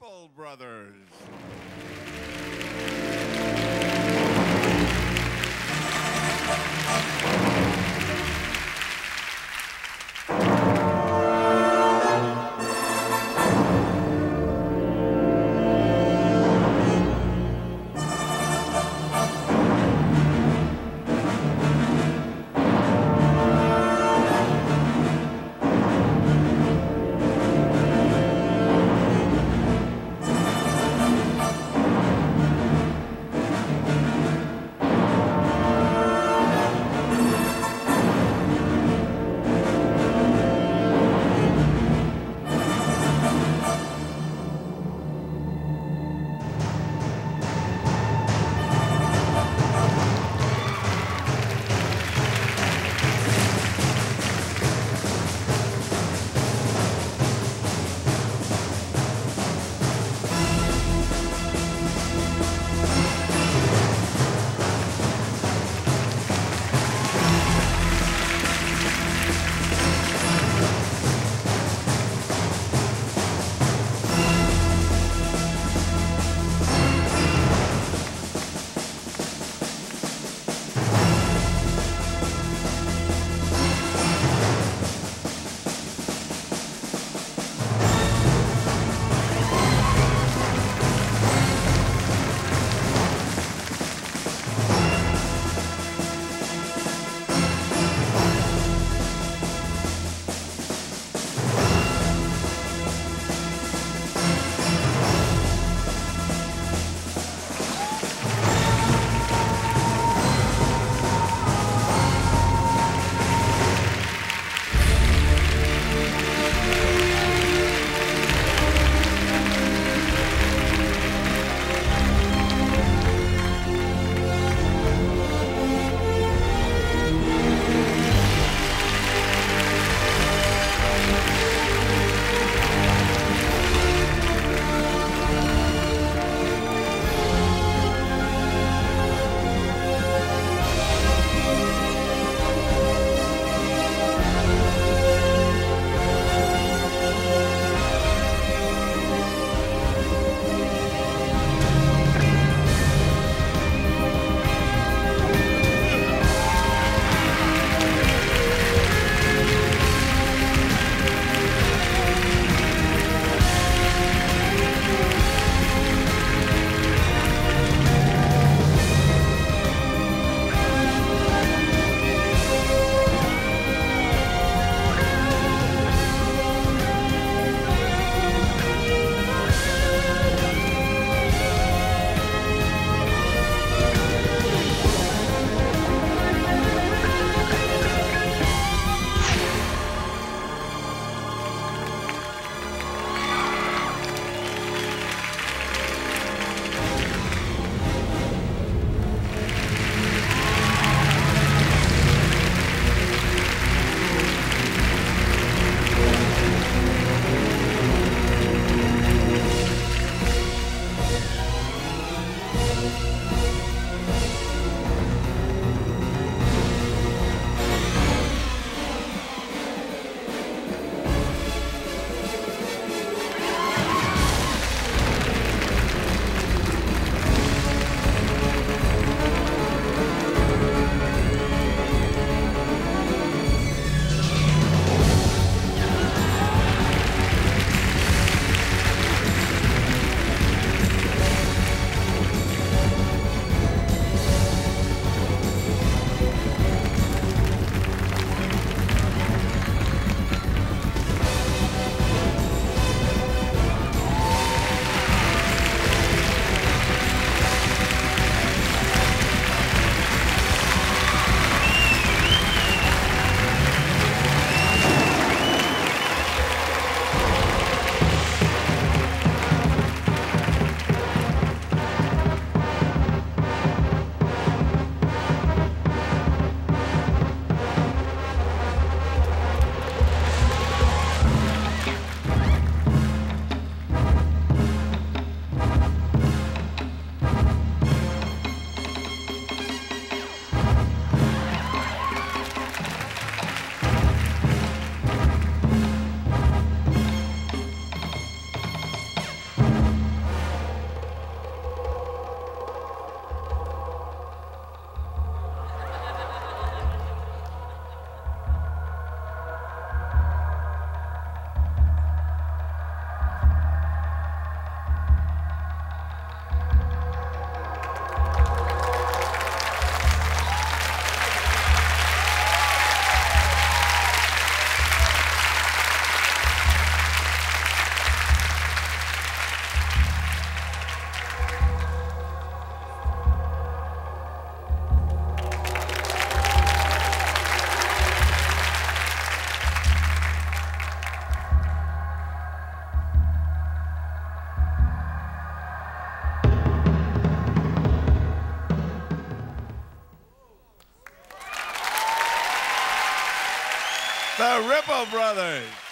Apple Brothers. the Ripple Brothers.